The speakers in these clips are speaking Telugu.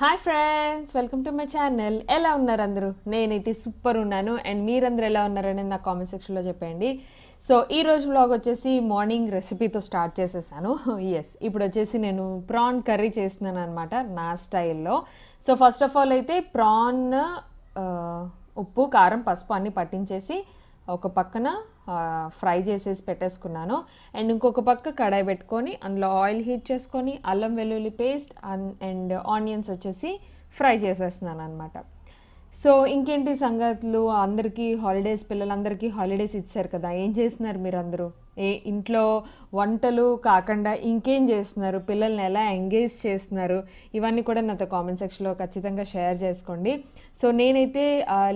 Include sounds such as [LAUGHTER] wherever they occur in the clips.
Hi friends welcome to my channel ఎలా ఉన్నారు అందరూ? నేనైతే సూపర్ ఉన్నాను. అండ్ మీరందరూ ఎలా ఉన్నారని నా కామెంట్ సెక్షన్లో చెప్పండి సో ఈ రోజు బ్లాగ్ వచ్చేసి మార్నింగ్ రెసిపీతో స్టార్ట్ చేసేసాను. [LAUGHS] ఎస్ ఇప్పుడు వచ్చేసి నేను ప్రాన్ కర్రీ చేస్తున్నాను అనమాట నా స్టైల్లో సో ఫస్ట్ ఆఫ్ ఆల్ అయితే ప్రాన్ uh, ఉప్పు కారం పసుపు అన్నీ పట్టించేసి ఒక పక్కన ఫ్రై చేసేసి పెట్టేసుకున్నాను. అండ్ ఇంకొక పక్క కడాయి పెట్టుకొని అందులో ఆయిల్ హీట్ చేసుకొని అల్లం వెల్లుల్లి పేస్ట్ అండ్ ఆనియన్స్ వచ్చేసి ఫ్రై చేసేస్తున్నాను అనమాట సో ఇంకేంటి సంగతులు? అందరికీ హాలిడేస్ పిల్లలందరికీ హాలిడేస్ ఇచ్చారు కదా. ఏం చేస్తున్నారు మీరు అందరూ ఏ ఇంట్లో వంటలు కాకుండా ఇంకేం చేస్తున్నారు? పిల్లల్ని ఎలా ఎంగేజ్ చేస్తున్నారు? ఇవన్నీ కూడా నాతో కామెంట్ సెక్షన్లో ఖచ్చితంగా షేర్ చేసుకోండి. సో నేనైతే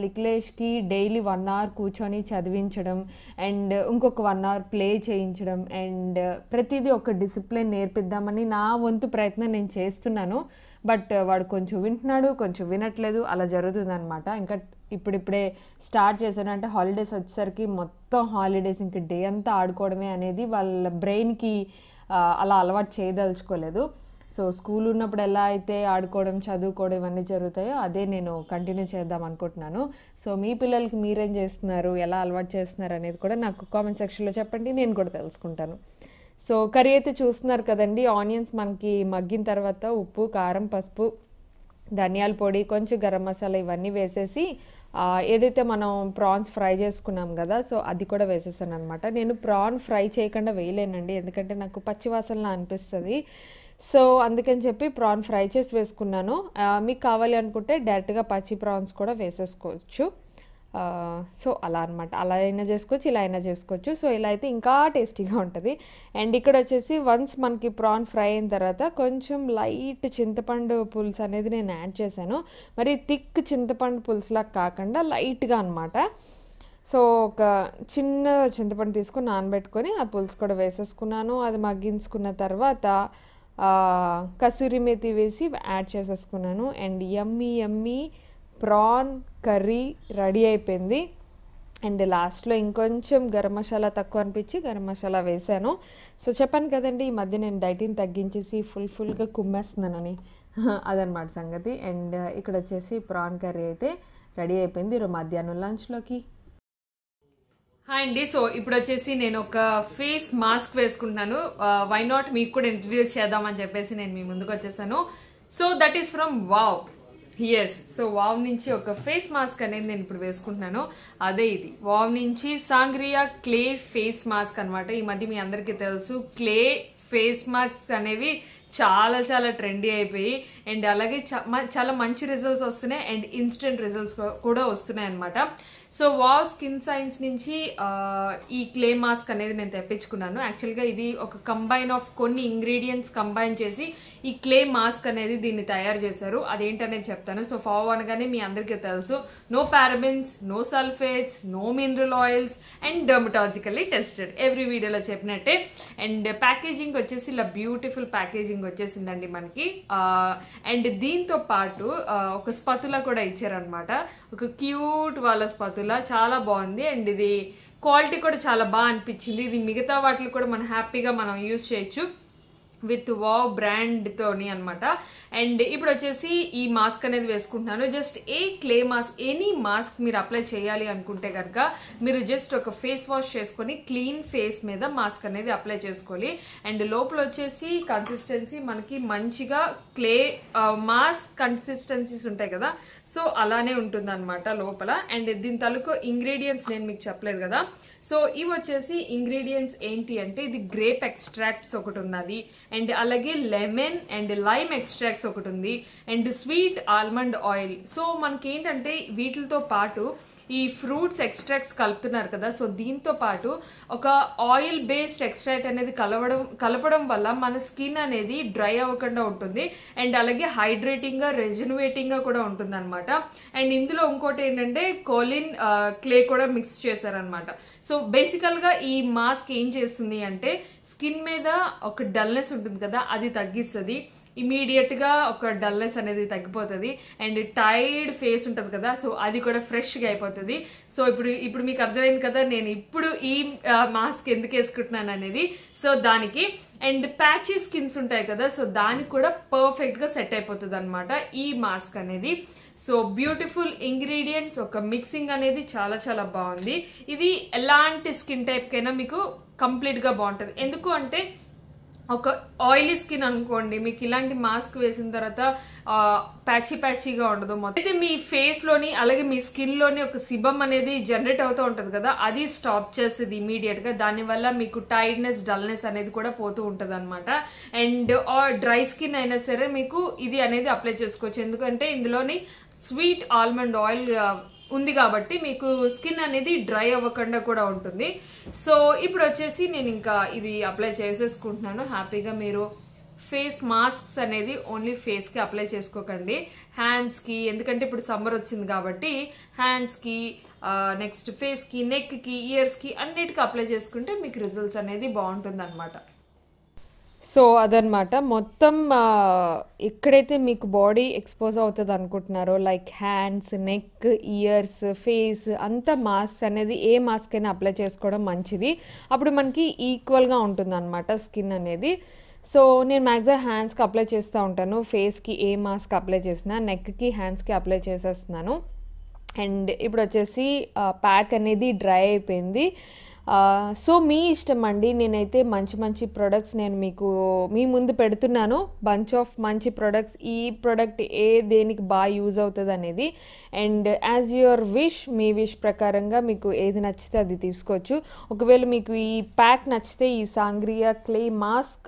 లిక్లేష్కి డైలీ వన్ అవర్ కూర్చొని చదివించడం అండ్ ఇంకొక వన్ అవర్ ప్లే చేయించడం అండ్ ప్రతిదీ ఒక డిసిప్లిన్ నేర్పిద్దామని నా వంతు ప్రయత్నం నేను చేస్తున్నాను. బట్ వాడు కొంచెం వింటున్నాడు కొంచెం వినట్లేదు అలా జరుగుతుంది అనమాట ఇంకా ఇప్పుడిప్పుడే స్టార్ట్ చేశాను. అంటే హాలిడేస్ వచ్చేసరికి మొత్తం హాలిడేస్ ఇంక డే అంతా ఆడుకోవడమే అనేది వాళ్ళ బ్రెయిన్కి అలా అలవాటు చేయదలుచుకోలేదు. సో స్కూల్ ఉన్నప్పుడు ఎలా అయితే ఆడుకోవడం చదువుకోవడం ఇవన్నీ జరుగుతాయో అదే నేను కంటిన్యూ చేద్దాం అనుకుంటున్నాను. సో మీ పిల్లలకి మీరేం చేస్తున్నారు? ఎలా అలవాటు చేస్తున్నారు అనేది కూడా నాకు కామెంట్ సెక్షన్లో చెప్పండి. నేను కూడా తెలుసుకుంటాను. సో కర్రీ అయితే చూస్తున్నారు కదండి. ఆనియన్స్ మనకి మగ్గిన తర్వాత ఉప్పు కారం పసుపు ధనియాల పొడి కొంచెం గరం మసాలా ఇవన్నీ వేసేసి ఏదైతే మనం ప్రాన్స్ ఫ్రై చేసుకున్నాం కదా సో అది కూడా వేసేసాను అనమాట నేను ప్రాన్ ఫ్రై చేయకుండా వేయలేనండి ఎందుకంటే నాకు పచ్చివాసనలా అనిపిస్తుంది. సో అందుకని చెప్పి ప్రాన్ ఫ్రై చేసి వేసుకున్నాను. మీకు కావాలి అనుకుంటే డైరెక్ట్గా పచ్చి ప్రాన్స్ కూడా వేసేసుకోవచ్చు. సో అలా అనమాట అలా అయినా చేసుకోవచ్చు ఇలా అయినా చేసుకోవచ్చు. సో ఇలా అయితే ఇంకా టేస్టీగా ఉంటుంది. అండ్ ఇక్కడ వచ్చేసి వన్స్ మనకి ప్రాన్ ఫ్రై అయిన తర్వాత కొంచెం లైట్ చింతపండు పులుసు అనేది నేను యాడ్ చేశాను. మరి థిక్ చింతపండు పులుసులా కాకుండా లైట్గా అనమాట సో ఒక చిన్న చింతపండు తీసుకొని నానబెట్టుకొని ఆ పులుసు కూడా వేసేసుకున్నాను. అది మగ్గించుకున్న తర్వాత కసూరి మేతి వేసి యాడ్ చేసేసుకున్నాను. And yummy yummy prawn curry ready అయిపోయింది. అండ్ లాస్ట్లో ఇంకొంచెం గరం మసాలా తక్కువ అనిపించి గరం మసాలా వేశాను సో చెప్పాను కదండి ఈ మధ్య నేను డైటింగ్ తగ్గించేసి ఫుల్ ఫుల్గా కుమ్మేస్తున్నానని. [LAUGHS] అదనమాట సంగతి. అండ్ ఇక్కడ వచ్చేసి ప్రాన్ కర్రీ అయితే రెడీ అయిపోయింది. ఈరోజు మధ్యాహ్నం లంచ్లోకి. హాయ్ అండి. సో ఇప్పుడు వచ్చేసి నేను ఒక ఫేస్ మాస్క్ వేసుకుంటున్నాను. వై నాట్ మీకు కూడా ఇంట్రడ్యూస్ చేద్దామని చెప్పేసి నేను మీ ముందుకు వచ్చేసాను. So that is from wow yes so wow నుంచి ఒక ఫేస్ మాస్క్ అనేది నేను ఇప్పుడు వేసుకుంటున్నాను. అదే ఇది. వావ్ నుంచి సాంగ్రియా క్లే ఫేస్ మాస్క్ అన్నమాట. ఈ మధ్య మీ అందరికీ తెలుసు. క్లే ఫేస్ మాస్క్ అనేవి చాలా చాలా ట్రెండీ అయిపోయి అండ్ అలాగే చ- మ- చాలా మంచి రిజల్ట్స్ వస్తున్నాయి అండ్ ఇన్స్టెంట్ రిజల్ట్స్ కూడా వస్తున్నాయి అనమాట సో వావ్ స్కిన్ సైన్స్ నుంచి ఈ క్లే మాస్క్ అనేది నేను తెప్పించుకున్నాను. యాక్చువల్గా ఇది ఒక కంబైన్ ఆఫ్ కొన్ని ఇంగ్రీడియంట్స్ కంబైన్ చేసి ఈ క్లే మాస్క్ అనేది దీన్ని తయారు చేశారు. అదేంటనేది చెప్తాను. సో ఫావ్ అనగానే మీ అందరికీ తెలుసు. No parabens no sulphates no mineral oils and dermatologically tested every వీడియోలో చెప్పినట్టే. అండ్ ప్యాకేజింగ్ వచ్చేసి ఇలా బ్యూటిఫుల్ ప్యాకేజింగ్ వచ్చేసిందండి మనకి. అండ్ దీంతో పాటు ఒక స్పతుల కూడా ఇచ్చారనమాట ఒక క్యూట్ వాళ్ళ స్పతుల చాలా బాగుంది. అండ్ ఇది క్వాలిటీ కూడా చాలా బాగా అనిపించింది. ఇది మిగతా వాటిలో కూడా మనం హ్యాపీగా మనం యూస్ చేయొచ్చు. విత్ వావ్ బ్రాండ్తోని అనమాట అండ్ ఇప్పుడు వచ్చేసి ఈ మాస్క్ అనేది వేసుకుంటున్నాను. Just a clay mask any mask మీరు అప్లై చేయాలి అనుకుంటే కనుక మీరు జస్ట్ ఒక ఫేస్ వాష్ చేసుకొని క్లీన్ ఫేస్ మీద మాస్క్ అనేది అప్లై చేసుకోవాలి. అండ్ లోపల వచ్చేసి కన్సిస్టెన్సీ మనకి మంచిగా క్లే మాస్క్ కన్సిస్టెన్సీస్ ఉంటాయి కదా. సో అలానే ఉంటుందన్నమాట లోపల. అండ్ దీని తలుకు ఇంగ్రీడియంట్స్ నేను మీకు చెప్పలేదు కదా. సో ఇవి వచ్చేసి ఇంగ్రీడియంట్స్ ఏంటి అంటే ఇది గ్రేప్ ఎక్స్ట్రాక్ట్స్ ఒకటి ఉన్నది. అండ్ అలాగే లెమన్ అండ్ లైమ్ ఎక్స్ట్రాక్ట్స్ ఒకటి ఉంది and sweet almond oil. So మనకేంటంటే వీటితో పాటు ఈ ఫ్రూట్స్ ఎక్స్ట్రాక్ట్స్ కలుపుతున్నారు కదా సో దీంతో పాటు ఒక ఆయిల్ బేస్డ్ ఎక్స్ట్రాక్ట్ అనేది కలవడం కలపడం వల్ల మన స్కిన్ అనేది డ్రై అవ్వకుండా ఉంటుంది అండ్ అలాగే హైడ్రేటింగ్గా రెజునువేటింగ్గా కూడా ఉంటుంది అనమాట అండ్ ఇందులో ఇంకోటి ఏంటంటే కోలిన్ క్లే కూడా మిక్స్ చేశారనమాట సో బేసికల్గా ఈ మాస్క్ ఏం చేస్తుంది అంటే స్కిన్ మీద ఒక డల్నెస్ ఉంటుంది కదా అది తగ్గిస్తుంది. ఇమీడియట్గా ఒక డల్నెస్ అనేది తగ్గిపోతుంది. అండ్ టైర్డ్ ఫేస్ ఉంటుంది కదా సో అది కూడా ఫ్రెష్గా అయిపోతుంది. సో ఇప్పుడు ఇప్పుడు మీకు అర్థమైంది కదా నేను ఇప్పుడు ఈ మాస్క్ ఎందుకు వేసుకుంటున్నాను అనేది. సో దానికి అండ్ ప్యాచీ స్కిన్స్ ఉంటాయి కదా సో దానికి కూడా పర్ఫెక్ట్గా సెట్ అయిపోతుంది అనమాట ఈ మాస్క్ అనేది. సో బ్యూటిఫుల్ ఇంగ్రీడియంట్స్ ఒక మిక్సింగ్ అనేది చాలా చాలా బాగుంది. ఇది ఎలాంటి స్కిన్ టైప్కైనా మీకు కంప్లీట్గా బాగుంటుంది. ఎందుకు అంటే ఒక ఆయిలీ స్కిన్ అనుకోండి మీకు ఇలాంటి మాస్క్ వేసిన తర్వాత ప్యాచీ ప్యాచీగా ఉండదు మొత్తం. అయితే మీ ఫేస్లోని అలాగే మీ స్కిన్లోని ఒక సిబం అనేది జనరేట్ అవుతూ ఉంటుంది కదా అది స్టాప్ చేస్తుంది ఇమీడియట్గా. దానివల్ల మీకు టైర్డ్నెస్ డల్నెస్ అనేది కూడా పోతూ ఉంటుంది అనమాట అండ్ డ్రై స్కిన్ అయినా సరే మీకు ఇది అనేది అప్లై చేసుకోవచ్చు. ఎందుకంటే ఇందులోని స్వీట్ ఆల్మండ్ ఆయిల్ ఉంది కాబట్టి మీకు స్కిన్ అనేది డ్రై అవ్వకుండా కూడా ఉంటుంది. సో ఇప్పుడు వచ్చేసి నేను ఇంకా ఇది అప్లై చేసేసుకుంటున్నాను. హ్యాపీగా మీరు ఫేస్ మాస్క్స్ అనేది ఓన్లీ ఫేస్కి అప్లై చేసుకోకండి. హ్యాండ్స్కి ఎందుకంటే ఇప్పుడు సమ్మర్ వచ్చింది కాబట్టి హ్యాండ్స్కి నెక్స్ట్ ఫేస్కి నెక్కి ఇయర్స్కి అన్నిటికీ అప్లై చేసుకుంటే మీకు రిజల్ట్స్ అనేది బాగుంటుంది అనమాట సో అదనమాట మొత్తం ఎక్కడైతే మీకు బాడీ ఎక్స్పోజ్ అవుతుంది అనుకుంటున్నారో like hands neck ears face అంతా మాస్క్ అనేది ఏ మాస్క్ అయినా అప్లై చేసుకోవడం మంచిది. అప్పుడు మనకి ఈక్వల్గా ఉంటుంది అనమాట స్కిన్ అనేది. సో నేను మ్యాక్సిమం హ్యాండ్స్కి అప్లై చేస్తూ ఉంటాను. ఫేస్కి ఏ మాస్క్ అప్లై చేసినా నెక్కి హ్యాండ్స్కి అప్లై చేసేస్తున్నాను. అండ్ ఇప్పుడు వచ్చేసి ప్యాక్ అనేది డ్రై అయిపోయింది. సో మీ ఇష్టం అండి నేనైతే మంచి మంచి ప్రొడక్ట్స్ నేను మీకు మీ ముందు పెడుతున్నాను. బంచ్ ఆఫ్ మంచి ప్రొడక్ట్స్ ఈ ప్రొడక్ట్ ఏ దేనికి బాగా యూజ్ అవుతుంది అనేది అండ్ యాజ్ యువర్ విష్ మీ విష్ ప్రకారంగా మీకు ఏది నచ్చితే అది తీసుకోవచ్చు. ఒకవేళ మీకు ఈ ప్యాక్ నచ్చితే ఈ సాంగ్రియా క్లే మాస్క్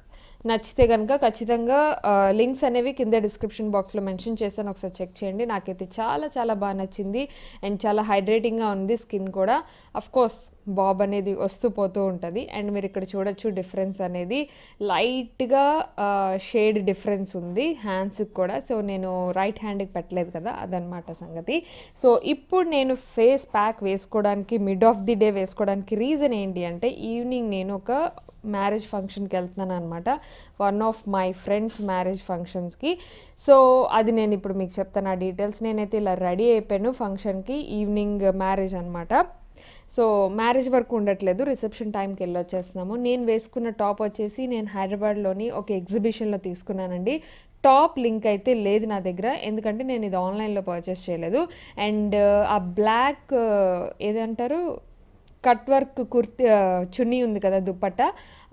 నచ్చితే కనుక ఖచ్చితంగా లింక్స్ అనేవి కింద డిస్క్రిప్షన్ బాక్స్లో మెన్షన్ చేశాను. ఒకసారి చెక్ చేయండి. నాకైతే చాలా చాలా బాగా నచ్చింది. అండ్ చాలా హైడ్రేటింగ్గా ఉంది స్కిన్ కూడా. అఫ్ కోర్స్ బాబ్ అనేది వస్తూ పోతూ ఉంటుంది. అండ్ మీరు ఇక్కడ చూడొచ్చు డిఫరెన్స్ అనేది. లైట్గా షేడ్ డిఫరెన్స్ ఉంది. హ్యాండ్స్కి కూడా. సో నేను రైట్ హ్యాండ్కి పెట్టలేదు కదా అదనమాట సంగతి. సో ఇప్పుడు నేను ఫేస్ ప్యాక్ వేసుకోవడానికి మిడ్ ఆఫ్ ది డే వేసుకోవడానికి రీజన్ ఏంటి అంటే ఈవినింగ్ నేను ఒక మ్యారేజ్ ఫంక్షన్కి వెళ్తున్నాను అనమాట one of my friends marriage ఫంక్షన్స్కి సో అది నేను ఇప్పుడు మీకు చెప్తాను ఆ డీటెయిల్స్ నేనైతే ఇలా రెడీ అయిపోయాను ఫంక్షన్కి ఈవినింగ్ మ్యారేజ్ అనమాట సో మ్యారేజ్ వరకు ఉండట్లేదు రిసెప్షన్ టైంకి వెళ్ళొచ్చేస్తున్నాము. నేను వేసుకున్న టాప్ వచ్చేసి నేను హైదరాబాద్లోని ఒక ఎగ్జిబిషన్లో తీసుకున్నానండి. టాప్ లింక్ అయితే లేదు నా దగ్గర ఎందుకంటే నేను ఇది ఆన్లైన్లో పర్చేస్ చేయలేదు. అండ్ ఆ బ్లాక్ ఏదంటారు? కట్ వర్క్ కుర్తి చున్నీ ఉంది కదా దుప్పట్ట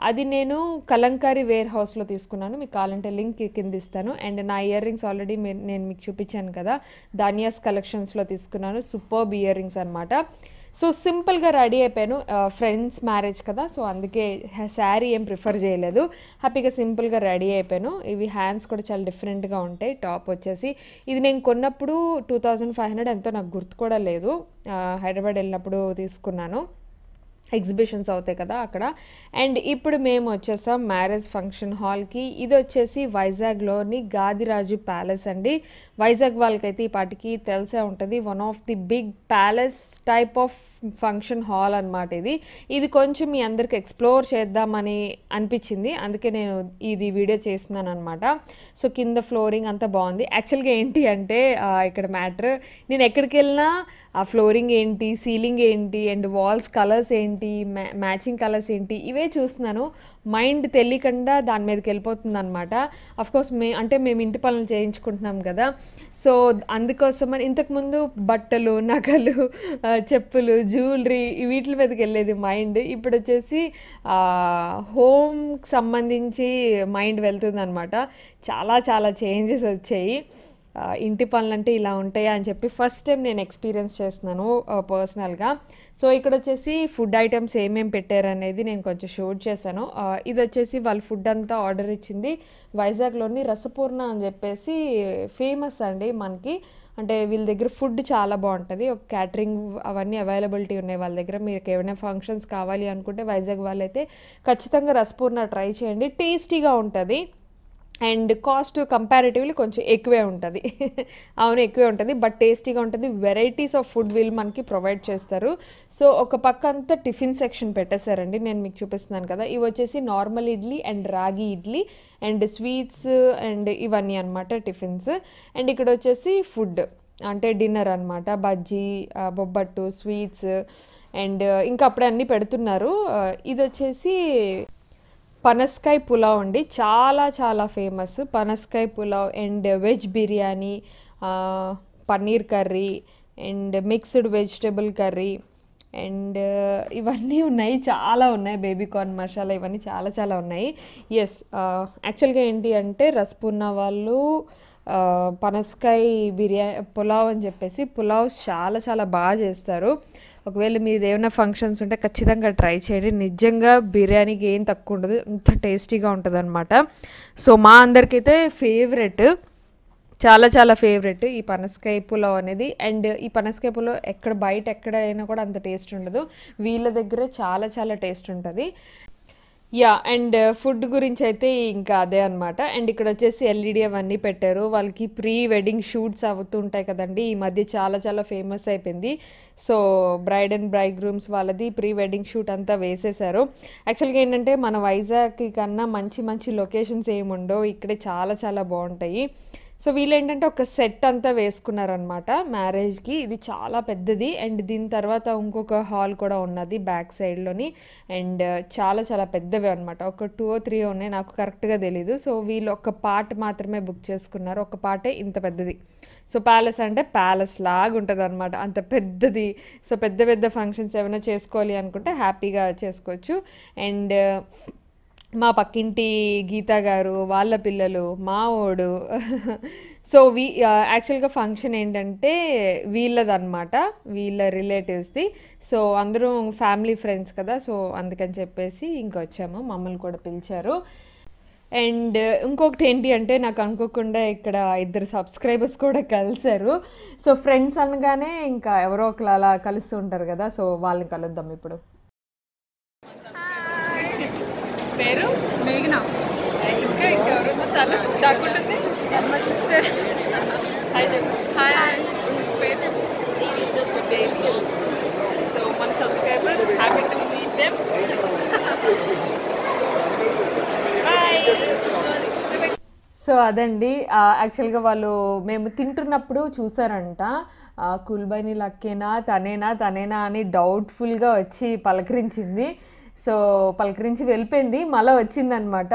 అది నేను కలంకారీ వేర్ హౌస్లో తీసుకున్నాను. మీకు కావాలంటే లింక్ కింద ఇస్తాను. అండ్ నా ఇయర్ రింగ్స్ ఆల్రెడీ నేను మీకు చూపించాను కదా దానియాస్ కలెక్షన్స్లో తీసుకున్నాను. సూపర్బ్ ఇయర్ రింగ్స్ అనమాట సో సింపుల్గా రెడీ అయిపోయాను. ఫ్రెండ్స్ మ్యారేజ్ కదా సో అందుకే శారీ ఏం ప్రిఫర్ చేయలేదు. హ్యాపీగా సింపుల్గా రెడీ అయిపోయాను. ఇవి హ్యాండ్స్ కూడా చాలా డిఫరెంట్గా ఉంటాయి టాప్ వచ్చేసి. ఇది నేను కొన్నప్పుడు టూ థౌజండ్ ఫైవ్ హండ్రెడ్ ఎంతో నాకు గుర్తు కూడా లేదు. హైదరాబాద్ వెళ్ళినప్పుడు తీసుకున్నాను. ఎగ్జిబిషన్స్ అవుతాయి కదా అక్కడ. అండ్ ఇప్పుడు మేము వచ్చేసాం మ్యారేజ్ ఫంక్షన్ హాల్కి. ఇది వచ్చేసి వైజాగ్లోని గాదిరాజు ప్యాలెస్ అండి. వైజాగ్ వాళ్ళకైతే ఈ పాటికి తెలిసే ఉంటుంది. One of the big palace type of function hall అనమాట ఇది. ఇది కొంచెం మీ అందరికి ఎక్స్ప్లోర్ చేద్దామని అనిపించింది. అందుకే నేను ఇది వీడియో చేస్తున్నాను అనమాట సో కింద ఫ్లోరింగ్ అంతా బాగుంది. యాక్చువల్గా ఏంటి అంటే ఇక్కడ మ్యాటర్ నేను ఎక్కడికి వెళ్ళినా ఆ ఫ్లోరింగ్ ఏంటి సీలింగ్ ఏంటి అండ్ వాల్స్ కలర్స్ ఏంటి మ్యా మ్యాచింగ్ కలర్స్ ఏంటి ఇవే చూస్తున్నాను. మైండ్ తెలియకుండా దాని మీదకి వెళ్ళిపోతుంది అనమాట కోర్స్ మే అంటే మేము ఇంటి పనులు చేయించుకుంటున్నాం కదా. సో అందుకోసమని ఇంతకుముందు బట్టలు నగలు చెప్పులు జ్యువెలరీ వీటి మీదకి వెళ్ళేది మైండ్. ఇప్పుడు వచ్చేసి హోమ్కి సంబంధించి మైండ్ వెళ్తుంది అనమాట చాలా చాలా చేంజెస్ వచ్చాయి. ఇంటి పనులంటే ఇలా ఉంటాయా అని చెప్పి ఫస్ట్ టైం నేను ఎక్స్పీరియన్స్ చేస్తున్నాను పర్సనల్గా సో ఇక్కడ వచ్చేసి ఫుడ్ ఐటమ్స్ ఏమేమి పెట్టారనేది నేను కొంచెం షూట్ చేశాను. ఇది వచ్చేసి వాళ్ళ ఫుడ్ అంతా ఆర్డర్ ఇచ్చింది. వైజాగ్లోని రసపూర్ణ అని చెప్పేసి ఫేమస్ అండి మనకి. అంటే వీళ్ళ దగ్గర ఫుడ్ చాలా బాగుంటుంది. ఒక క్యాటరింగ్ అవన్నీ అవైలబిలిటీ ఉన్నాయి వాళ్ళ దగ్గర. మీకు ఏమైనా ఫంక్షన్స్ కావాలి అనుకుంటే వైజాగ్ వాళ్ళైతే ఖచ్చితంగా రసపూర్ణ ట్రై చేయండి. టేస్టీగా ఉంటుంది. అండ్ కాస్ట్ కంపారిటివ్లీ కొంచెం ఎక్కువే ఉంటుంది. అవును ఎక్కువే ఉంటుంది బట్ టేస్టీగా ఉంటుంది. వెరైటీస్ ఆఫ్ ఫుడ్ వీళ్ళు మనకి ప్రొవైడ్ చేస్తారు. సో ఒక పక్క అంతా టిఫిన్ సెక్షన్ పెట్టేశారండి. నేను మీకు చూపిస్తున్నాను కదా. ఇవి వచ్చేసి నార్మల్ ఇడ్లీ అండ్ రాగి ఇడ్లీ అండ్ స్వీట్స్ అండ్ ఇవన్నీ అనమాట టిఫిన్స్. అండ్ ఇక్కడ వచ్చేసి ఫుడ్ అంటే డిన్నర్ అనమాట బజ్జీ బొబ్బట్టు స్వీట్స్ అండ్ ఇంకా అప్పుడే అన్నీ పెడుతున్నారు. ఇది వచ్చేసి పనస్కాయ్ పులావ్ అండి. చాలా చాలా famous. పనస్కాయ్ pulao and veg biryani paneer curry and mixed vegetable curry and ఇవన్నీ ఉన్నాయి. చాలా ఉన్నాయి. బేబీ కార్న్ మసాలా ఇవన్నీ చాలా చాలా ఉన్నాయి. ఎస్ యాక్చువల్గా ఏంటి అంటే రసపున్న వాళ్ళు పనస్కాయ్ బిర్యానీ పులావ్ అని చెప్పేసి పులావ్స్ చాలా చాలా బాగా చేస్తారు. ఒకవేళ మీది ఏమైనా ఫంక్షన్స్ ఉంటే ఖచ్చితంగా ట్రై చేయండి. నిజంగా బిర్యానీకి ఏం తక్కువ ఉండదు అంత టేస్టీగా ఉంటుంది అనమాట సో మా అందరికైతే ఫేవరెట్ చాలా చాలా ఫేవరెట్ ఈ పనసకాయ పులావ్ అనేది. అండ్ ఈ పనసకాయ పులావ్ ఎక్కడ బయట ఎక్కడైనా కూడా అంత టేస్ట్ ఉండదు. వీళ్ళ దగ్గరే చాలా చాలా టేస్ట్ ఉంటుంది. యా అండ్ uh, ఫుడ్ గురించి అయితే ఇంకా అదే అనమాట అండ్ ఇక్కడ వచ్చేసి ఎల్ఈడి అవన్నీ పెట్టారు. వాళ్ళకి ప్రీ వెడ్డింగ్ షూట్స్ అవుతుంటాయి కదండి. ఈ మధ్య చాలా చాలా ఫేమస్ అయిపోయింది. So bride and bride grooms వాళ్ళది ప్రీ వెడ్డింగ్ షూట్ అంతా వేసేసారు. యాక్చువల్గా ఏంటంటే మన వైజాగ్ కన్నా మంచి మంచి లొకేషన్స్ ఏముండో ఇక్కడే చాలా చాలా బాగుంటాయి. సో వీళ్ళు ఏంటంటే ఒక సెట్ అంతా వేసుకున్నారనమాట మ్యారేజ్కి. ఇది చాలా పెద్దది. అండ్ దీని తర్వాత ఇంకొక హాల్ కూడా ఉన్నది బ్యాక్ సైడ్లోని. అండ్ చాలా చాలా పెద్దవి అనమాట ఒక టూ త్రీ ఉన్నాయి నాకు కరెక్ట్గా తెలీదు. సో వీళ్ళు ఒక పార్ట్ మాత్రమే బుక్ చేసుకున్నారు. ఒక పార్టే ఇంత పెద్దది. సో ప్యాలెస్ అంటే ప్యాలెస్ లాగా ఉంటుంది అనమాట అంత పెద్దది. సో పెద్ద పెద్ద ఫంక్షన్స్ ఏమైనా చేసుకోవాలి అనుకుంటే హ్యాపీగా చేసుకోవచ్చు. అండ్ మా పక్కింటి గీత గారు వాళ్ళ పిల్లలు మా ఓడు సో వీ యాక్చువల్గా ఫంక్షన్ ఏంటంటే వీళ్ళదన్నమాట వీళ్ళ రిలేటివ్స్ది. సో అందరూ ఫ్యామిలీ ఫ్రెండ్స్ కదా సో అందుకని చెప్పేసి ఇంకొచ్చాము మమ్మల్ని కూడా పిలిచారు. అండ్ ఇంకొకటి ఏంటి అంటే నాకు అనుకోకుండా ఇక్కడ ఇద్దరు సబ్స్క్రైబర్స్ కూడా కలిశారు. సో ఫ్రెండ్స్ అనగానే ఇంకా ఎవరో ఒకరు అలా కలుస్తూ ఉంటారు కదా సో వాళ్ళని కలుద్దాం ఇప్పుడు. పేరు మేఘన. ఇంకా ఇంకెవరు తను దాక్కుంటుంది. మా సిస్టర్. హాయ్ చెప్పు హాయ్ పేరు చెప్పు. సో మన subscribers happy to meet them so అదండి. యాక్చువల్గా వాళ్ళు మేము తింటున్నప్పుడు చూసారంట. ఆ, కుల్బైని లక్కేనా తనేనా తనేనా అని డౌట్ఫుల్గా వచ్చి పలకరించింది. సో పలకరించి వెళ్ళిపోయింది. మళ్ళీ వచ్చిందనమాట.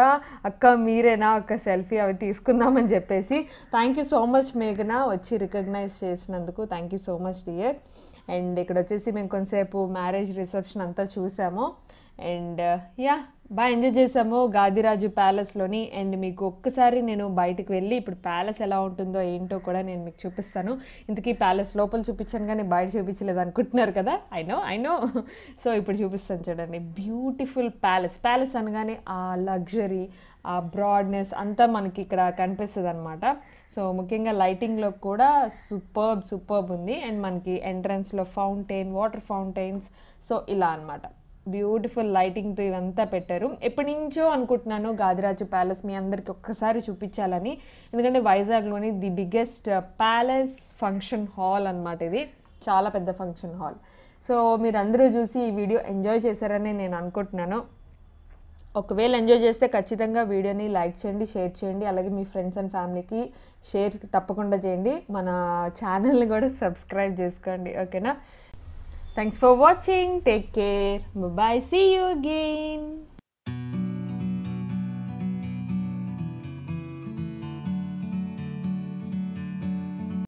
అక్క మీరేనా? అక్క సెల్ఫీ అవి తీసుకుందామని చెప్పేసి. థ్యాంక్ యూ సో మచ్ మేఘన. వచ్చి రికగ్నైజ్ చేసినందుకు thank you so much dear and ఇక్కడ వచ్చేసి మేము కొంతసేపు మ్యారేజ్ రిసెప్షన్ అంతా చూసాము. అండ్ యా బాగా ఎంజాయ్ చేసాము గాదిరాజు ప్యాలెస్లోని అండ్ మీకు ఒక్కసారి నేను బయటకు వెళ్ళి ఇప్పుడు ప్యాలెస్ ఎలా ఉంటుందో ఏంటో కూడా నేను మీకు చూపిస్తాను. ఇంతకీ ప్యాలెస్ లోపల చూపించాను కానీ బయట చూపించలేదు అనుకుంటున్నారు కదా. I know I know so ఇప్పుడు చూపిస్తాను చూడండి. బ్యూటిఫుల్ ప్యాలెస్ ప్యాలెస్ అనగానే ఆ లగ్జరీ ఆ బ్రాడ్నెస్ అంతా మనకి ఇక్కడ కనిపిస్తుంది అనమాట సో ముఖ్యంగా లైటింగ్లో కూడా సూపర్బ్ సూపర్బ్ ఉంది. అండ్ మనకి ఎంట్రన్స్లో ఫౌంటైన్ వాటర్ ఫౌంటైన్స్ సో ఇలా అనమాట బ్యూటిఫుల్ లైటింగ్తో ఇవంతా పెట్టారు. ఎప్పటి నుంచో అనుకుంటున్నాను గాదిరాజు ప్యాలెస్ మీ అందరికి ఒక్కసారి చూపించాలని. ఎందుకంటే వైజాగ్లోని the biggest palace function hall అనమాట ఇది. చాలా పెద్ద ఫంక్షన్ హాల్. సో మీరందరూ చూసి ఈ వీడియో ఎంజాయ్ చేశారని నేను అనుకుంటున్నాను. ఒకవేళ ఎంజాయ్ చేస్తే ఖచ్చితంగా వీడియోని లైక్ చేయండి షేర్ చేయండి. అలాగే మీ ఫ్రెండ్స్ అండ్ ఫ్యామిలీకి షేర్ తప్పకుండా చేయండి. మన ఛానల్ని కూడా సబ్స్క్రైబ్ చేసుకోండి. ఓకేనా? Thanks for watching. Take care. Bye bye. See you again.